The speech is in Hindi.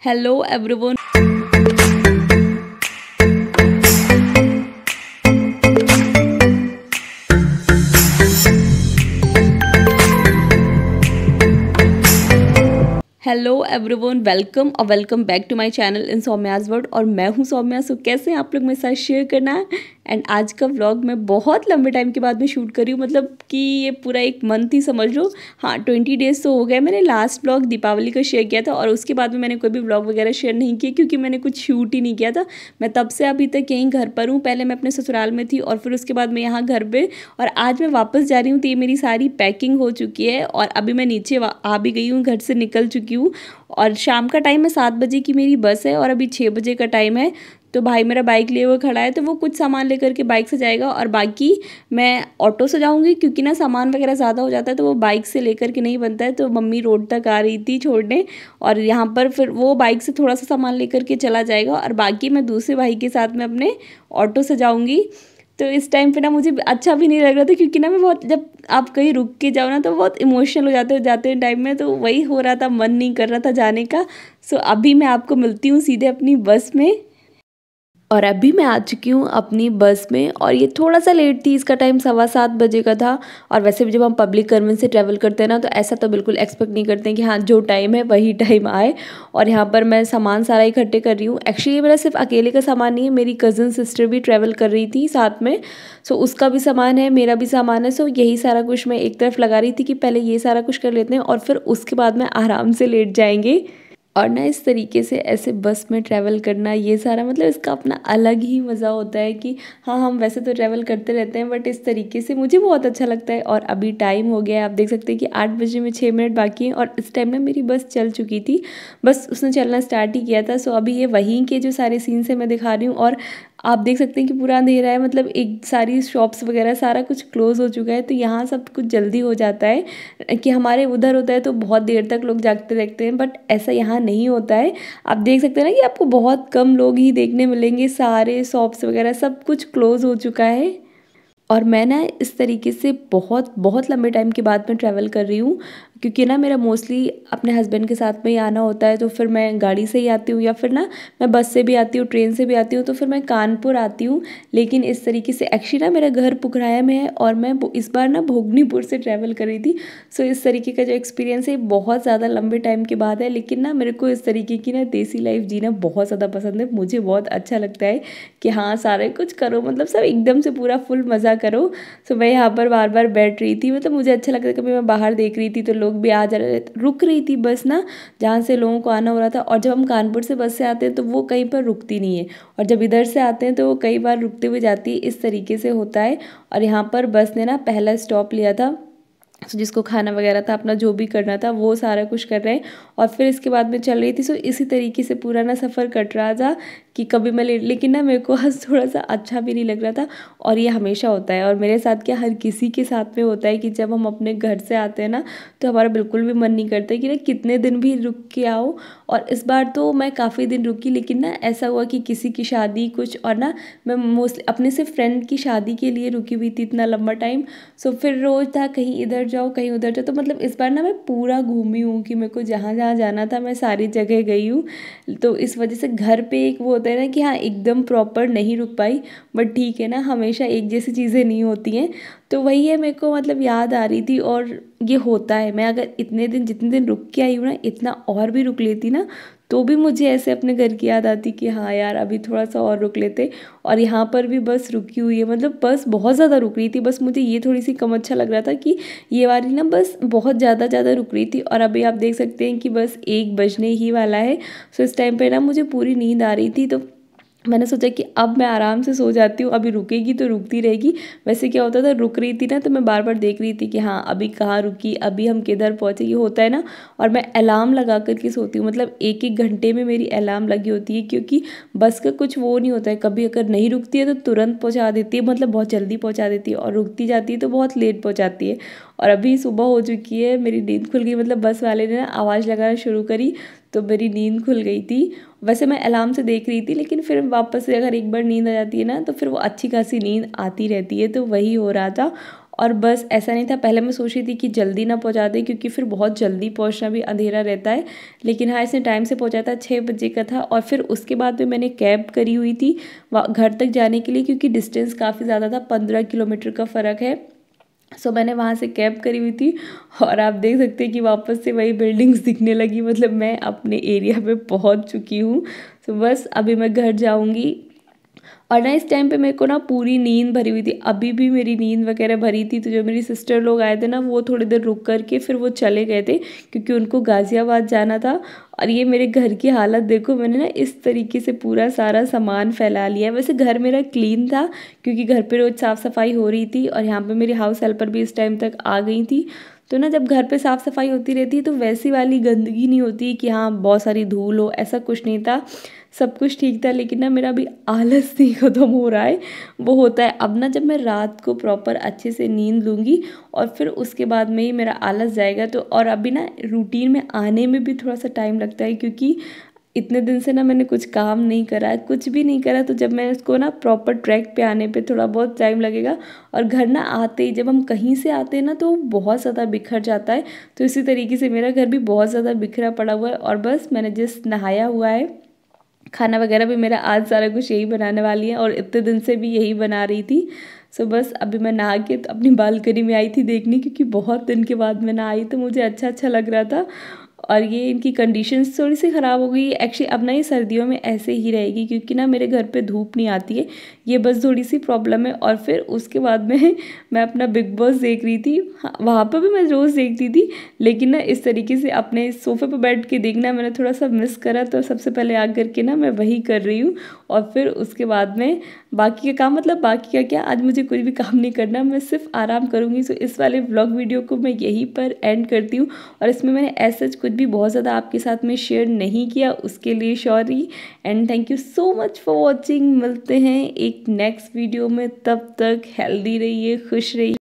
Hello everyone. Hello everyone welcome और welcome back to my channel in Saumya's word और मैं हूँ सौम्या सो कैसे आप लोग मेरे साथ शेयर करना है? एंड आज का व्लॉग मैं बहुत लंबे टाइम के बाद में शूट करी हूँ मतलब कि ये पूरा एक मंथ ही समझ लो। हाँ ट्वेंटी डेज़ तो हो गए। मैंने लास्ट व्लॉग दीपावली का शेयर किया था और उसके बाद में मैंने कोई भी व्लॉग वगैरह शेयर नहीं किया क्योंकि मैंने कुछ शूट ही नहीं किया था। मैं तब से अभी तक यहीं घर पर हूँ। पहले मैं अपने ससुराल में थी और फिर उसके बाद मैं यहाँ घर पर और आज मैं वापस जा रही हूँ तो ये मेरी सारी पैकिंग हो चुकी है और अभी मैं नीचे आ भी गई हूँ, घर से निकल चुकी हूँ। और शाम का टाइम है, सात बजे की मेरी बस है और अभी छः बजे का टाइम है। तो भाई मेरा बाइक लिए हुए खड़ा है तो वो कुछ सामान लेकर के बाइक से जाएगा और बाकी मैं ऑटो से जाऊँगी क्योंकि ना सामान वगैरह ज़्यादा हो जाता है तो वो बाइक से लेकर के नहीं बनता है। तो मम्मी रोड तक आ रही थी छोड़ने और यहाँ पर फिर वो बाइक से थोड़ा सा सामान लेकर के चला जाएगा और बाकी मैं दूसरे भाई के साथ में अपने ऑटो से जाऊँगी। तो इस टाइम पे ना मुझे अच्छा भी नहीं लग रहा था, क्योंकि ना मैं बहुत, जब आप कहीं रुक के जाओ ना तो बहुत इमोशनल हो जाते हो, जाते टाइम में तो वही हो रहा था, मन नहीं कर रहा था जाने का। सो अभी मैं आपको मिलती हूँ सीधे अपनी बस में। और अभी मैं आ चुकी हूँ अपनी बस में और ये थोड़ा सा लेट थी, इसका टाइम सवा सात बजे का था और वैसे भी जब हम पब्लिक कन्वेंस से ट्रैवल करते हैं ना तो ऐसा तो बिल्कुल एक्सपेक्ट नहीं करते कि हाँ जो टाइम है वही टाइम आए। और यहाँ पर मैं सामान सारा इकट्ठे कर रही हूँ। एक्चुअली ये मेरा सिर्फ़ अकेले का सामान नहीं है, मेरी कज़न सिस्टर भी ट्रैवल कर रही थी साथ में। सो उसका भी सामान है, मेरा भी सामान है सो यही सारा कुछ मैं एक तरफ़ लगा रही थी कि पहले ये सारा कुछ कर लेते हैं और फिर उसके बाद में आराम से लेट जाएँगे। और ना इस तरीके से ऐसे बस में ट्रैवल करना, ये सारा मतलब इसका अपना अलग ही मज़ा होता है कि हाँ हम वैसे तो ट्रैवल करते रहते हैं बट इस तरीके से मुझे बहुत अच्छा लगता है। और अभी टाइम हो गया है, आप देख सकते हैं कि आठ बजे में छः मिनट बाकी हैं और इस टाइम ना मेरी बस चल चुकी थी। बस उसने चलना स्टार्ट ही किया था सो अभी ये वहीं के जो सारे सीन्स हैं मैं दिखा रही हूँ और आप देख सकते हैं कि पूरा अंधेरा है मतलब एक सारी शॉप्स वगैरह सारा कुछ क्लोज़ हो चुका है तो यहाँ सब कुछ जल्दी हो जाता है कि हमारे उधर होता है तो बहुत देर तक लोग जागते रहते हैं बट ऐसा यहाँ नहीं होता है। आप देख सकते हैं ना कि आपको बहुत कम लोग ही देखने मिलेंगे, सारे शॉप्स वगैरह सब कुछ क्लोज़ हो चुका है। और मैं ना इस तरीके से बहुत बहुत लंबे टाइम के बाद में ट्रैवल कर रही हूँ क्योंकि ना मेरा मोस्टली अपने हस्बैंड के साथ में ही आना होता है तो फिर मैं गाड़ी से ही आती हूँ या फिर ना मैं बस से भी आती हूँ ट्रेन से भी आती हूँ तो फिर मैं कानपुर आती हूँ। लेकिन इस तरीके से एक्चुअली ना मेरा घर पुखराया में है और मैं इस बार ना भोगनीपुर से ट्रैवल कर रही थी। सो इस तरीके का जो एक्सपीरियंस है बहुत ज़्यादा लंबे टाइम के बाद है, लेकिन ना मेरे को इस तरीके की ना देसी लाइफ जीना बहुत ज़्यादा पसंद है। मुझे बहुत अच्छा लगता है कि हाँ सारे कुछ करो मतलब सब एकदम से पूरा फुल मज़ा करो। सो मैं यहाँ पर बार बार बैठ रही थी मतलब मुझे अच्छा लगता है कभी मैं बाहर देख रही थी तो लोग लोग भी आ जा रहे रुक रही थी बस ना, जहाँ से लोगों को आना हो रहा था। और जब हम कानपुर से बस से आते हैं तो वो कहीं पर रुकती नहीं है। और जब इधर से आते हैं तो वो कई बार रुकते हुए जाती है। इस तरीके से होता है। और यहाँ पर बस ने ना पहला स्टॉप लिया था। सो जिसको खाना वगैरह था, अपना जो भी करना था, वो सारा कुछ कर रहे हैं। और फिर इसके बाद में चल रही थी सो इसी तरीके से पूरा ना सफ़र कट रहा था कि कभी मैं लेट लेकिन ना मेरे को आज थोड़ा सा अच्छा भी नहीं लग रहा था और ये हमेशा होता है। और मेरे साथ क्या हर किसी के साथ में होता है कि जब हम अपने घर से आते हैं ना तो हमारा बिल्कुल भी मन नहीं करता कि ना कितने दिन भी रुक के आओ और इस बार तो मैं काफ़ी दिन रुकी, लेकिन ना ऐसा हुआ कि किसी की शादी कुछ और ना मैं मोस्टली अपने से फ्रेंड की शादी के लिए रुकी हुई थी इतना लंबा टाइम सो फिर रोज़ था, कहीं इधर जाओ, कहीं उधर जाओ। तो मतलब इस बार ना मैं पूरा घूमी हूँ कि मेरे को जहाँ जहाँ जाना था, मैं सारी जगह गई हूँ। तो इस वजह से घर पे एक वो होता है ना कि हाँ एकदम प्रॉपर नहीं रुक पाई। बट ठीक है ना, हमेशा एक जैसी चीज़ें नहीं होती हैं। तो वही है, मेरे को मतलब याद आ रही थी और ये होता है। मैं अगर इतने दिन, जितने दिन रुक के आई हूँ ना, इतना और भी रुक लेती ना तो भी मुझे ऐसे अपने घर की याद आती कि हाँ यार, अभी थोड़ा सा और रुक लेते। और यहाँ पर भी बस रुकी हुई है मतलब बस बहुत ज़्यादा रुक रही थी। बस मुझे ये थोड़ी सी कम अच्छा लग रहा था कि ये वाली ना बस बहुत ज़्यादा ज़्यादा रुक रही थी। और अभी आप देख सकते हैं कि बस एक बजने ही वाला है। सो इस टाइम पर ना मुझे पूरी नींद आ रही थी तो मैंने सोचा कि अब मैं आराम से सो जाती हूँ, अभी रुकेगी तो रुकती रहेगी। वैसे क्या होता था, रुक रही थी ना तो मैं बार बार देख रही थी कि हाँ अभी कहाँ रुकी, अभी हम किधर पहुँचे, ये होता है ना। और मैं अलार्म लगा करके सोती हूँ मतलब एक एक घंटे में मेरी अलार्म लगी होती है, क्योंकि बस का कुछ वो नहीं होता है। कभी अगर नहीं रुकती है तो तुरंत पहुँचा देती है मतलब बहुत जल्दी पहुँचा देती है और रुकती जाती है तो बहुत लेट पहुँचाती है। और अभी सुबह हो चुकी है, मेरी नींद खुल गई मतलब बस वाले ने ना आवाज़ लगाना शुरू करी तो मेरी नींद खुल गई थी। वैसे मैं अलार्म से देख रही थी, लेकिन फिर वापस से अगर एक बार नींद आ जाती है ना तो फिर वो अच्छी खासी नींद आती रहती है तो वही हो रहा था। और बस ऐसा नहीं था, पहले मैं सोच रही थी कि जल्दी ना पहुँचा दे, क्योंकि फिर बहुत जल्दी पहुँचना भी अंधेरा रहता है। लेकिन हाँ इसने टाइम से पहुँचा था छः बजे का था, और फिर उसके बाद में मैंने कैब करी हुई थी घर तक जाने के लिए, क्योंकि डिस्टेंस काफ़ी ज़्यादा था, पंद्रह किलोमीटर का फ़र्क है। सो so, मैंने वहाँ से कैब करी हुई थी और आप देख सकते हैं कि वापस से वही बिल्डिंग्स दिखने लगी। मतलब मैं अपने एरिया पे पहुँच चुकी हूँ। सो बस अभी मैं घर जाऊँगी। और ना इस टाइम पे मेरे को ना पूरी नींद भरी हुई थी। अभी भी मेरी नींद वगैरह भरी थी तो जो मेरी सिस्टर लोग आए थे ना, वो थोड़ी देर रुक करके फिर वो चले गए थे, क्योंकि उनको गाज़ियाबाद जाना था। और ये मेरे घर की हालत, देखो, मैंने ना इस तरीके से पूरा सारा सामान फैला लिया वैसे घर मेरा क्लीन था, क्योंकि घर पर रोज़ साफ़ सफ़ाई हो रही थी और यहाँ पर मेरी हाउस हेल्पर भी इस टाइम तक आ गई थी। तो ना जब घर पे साफ़ सफ़ाई होती रहती है तो वैसी वाली गंदगी नहीं होती कि हाँ बहुत सारी धूल हो, ऐसा कुछ नहीं था। सब कुछ ठीक था, लेकिन ना मेरा अभी आलस नहीं ख़त्म हो रहा है। वो होता है, अब ना जब मैं रात को प्रॉपर अच्छे से नींद लूँगी और फिर उसके बाद में ही मेरा आलस जाएगा तो और अभी ना रूटीन में आने में भी थोड़ा सा टाइम लगता है, क्योंकि इतने दिन से ना मैंने कुछ काम नहीं करा, कुछ भी नहीं करा तो जब मैं उसको ना प्रॉपर ट्रैक पे आने पे थोड़ा बहुत टाइम लगेगा और घर ना आते ही, जब हम कहीं से आते हैं ना तो बहुत ज़्यादा बिखर जाता है। तो इसी तरीके से मेरा घर भी बहुत ज़्यादा बिखरा पड़ा हुआ है और बस मैंने जिस नहाया हुआ है। खाना वगैरह भी मेरा आज सारा कुछ यही बनाने वाली है और इतने दिन से भी यही बना रही थी। सो बस अभी मैं नहा के तो अपनी बालकनी में आई थी देखने क्योंकि बहुत दिन के बाद मैं ना आई तो मुझे अच्छा अच्छा लग रहा था। और ये इनकी कंडीशंस थोड़ी सी ख़राब हो गई। एक्चुअली अब ना ये सर्दियों में ऐसे ही रहेगी क्योंकि ना मेरे घर पे धूप नहीं आती है। ये बस थोड़ी सी प्रॉब्लम है और फिर उसके बाद में, मैं अपना बिग बॉस देख रही थी। हाँ वहाँ पर भी मैं रोज़ देखती थी, लेकिन ना इस तरीके से अपने सोफ़े पर बैठ के देखना मैंने थोड़ा सा मिस करा। तो सबसे पहले आ करके ना मैं वही कर रही हूँ और फिर उसके बाद में बाकी का काम मतलब बाकी का क्या, आज मुझे कुछ भी काम नहीं करना। मैं सिर्फ़ आराम करूँगी। सो इस वाले ब्लॉग वीडियो को मैं यहीं पर एंड करती हूँ। और इसमें मैंने ऐसा कुछ भी बहुत ज़्यादा आपके साथ में शेयर नहीं किया, उसके लिए sorry and thank you so much for watching मिलते हैं एक नेक्स्ट वीडियो में. तब तक हेल्दी रहिए, खुश रहिए.